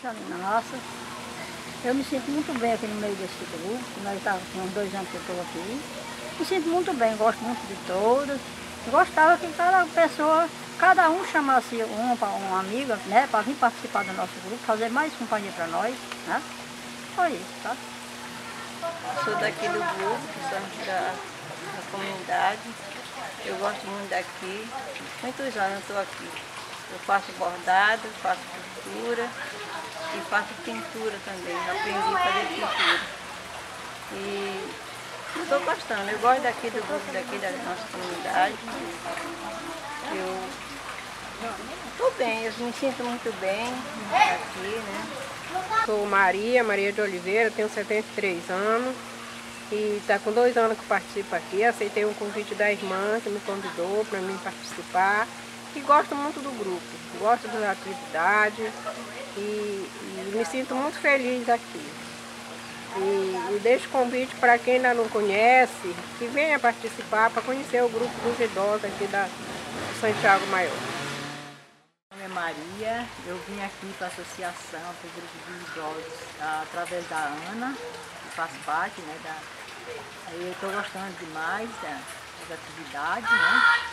Nossa, eu me sinto muito bem aqui no meio desse grupo, nós estávamos com uns dois anos que eu estou aqui. Me sinto muito bem, gosto muito de todos. Gostava que cada pessoa, cada um chamasse um para uma amiga, né, para vir participar do nosso grupo, fazer mais companhia para nós, né? Só isso, tá? Sou daqui do grupo, somos da, da comunidade. Eu gosto muito daqui. Muitos anos eu estou aqui. Eu faço bordado, faço costura e faço pintura também. Aprendi a fazer pintura. E estou gostando. Eu gosto daqui do grupo, daqui da nossa comunidade. Eu estou bem, eu me sinto muito bem aqui, né? Sou Maria, Maria de Oliveira, tenho 73 anos e está com dois anos que participo aqui. Aceitei um convite da irmã que me convidou para mim participar e gosto muito do grupo, gosto das atividades e, e me sinto muito feliz aqui. E, e deixo convite para quem ainda não conhece, que venha participar para conhecer o grupo dos idosos aqui da do Santiago Maior. Meu nome é Maria, eu vim aqui para a associação, para o grupo de idosos, através da Ana, que faz parte, né, da, eu estou gostando demais da, das atividades, né,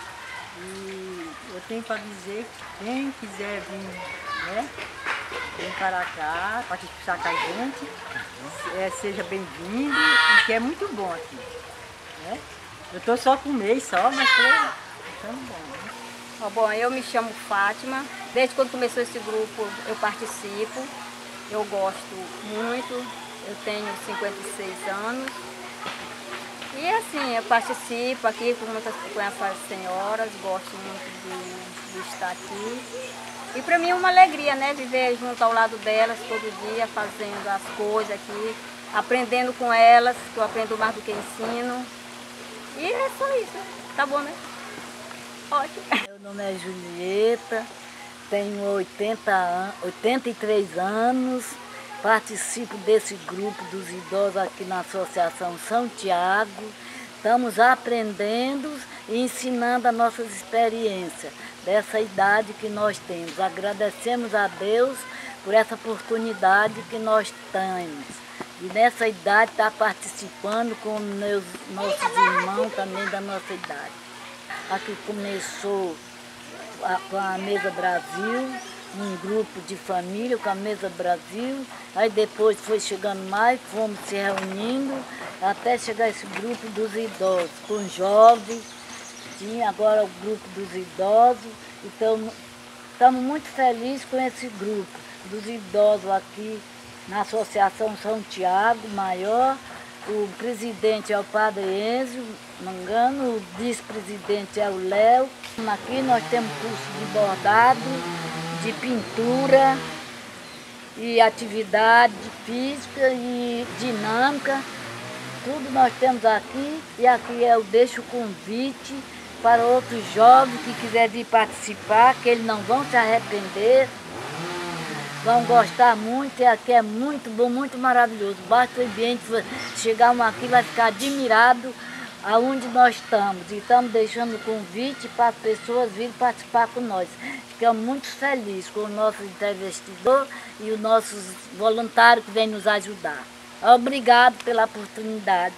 e eu tenho para dizer que quem quiser vir, né, vir para cá, participar com a gente, é, seja bem-vindo, porque é muito bom aqui, né. Eu estou só com um mês só, mas estou achando bom, né. Oh, bom, eu me chamo Fátima. Desde quando começou esse grupo eu participo. Eu gosto muito. Eu tenho 56 anos. E assim, eu participo aqui com muitas com essas senhoras, gosto muito de, de estar aqui. E para mim é uma alegria, né? Viver junto ao lado delas todo dia, fazendo as coisas aqui, aprendendo com elas, que eu aprendo mais do que ensino. E é só isso. Tá bom, né? Ótimo. Meu nome é Julieta, tenho 80 an 83 anos, participo desse grupo dos idosos aqui na Associação São Tiago. Estamos aprendendo e ensinando as nossas experiências dessa idade que nós temos. Agradecemos a Deus por essa oportunidade que nós temos. E nessa idade estar tá participando com meus, nossos irmãos também da nossa idade. Aqui começou a, com a Mesa Brasil, um grupo de família com a Mesa Brasil. Aí depois foi chegando mais, fomos se reunindo, até chegar esse grupo dos idosos, com jovens. Tinha agora o grupo dos idosos. Então, estamos muito felizes com esse grupo dos idosos aqui na Associação São Tiago Maior. O presidente é o Padre Enzo Mangano, o vice-presidente é o Léo. Aqui nós temos curso de bordado, de pintura e atividade física e dinâmica. Tudo nós temos aqui e aqui eu deixo o convite para outros jovens que quiserem vir participar, que eles não vão se arrepender vão gostar muito, e aqui é muito bom, muito maravilhoso. Basta o ambiente, chegar um aqui vai ficar admirado aonde nós estamos. E estamos deixando convite para as pessoas virem participar com nós. Ficamos muito felizes com o nosso investidor e os nossos voluntários que vêm nos ajudar. Obrigado pela oportunidade.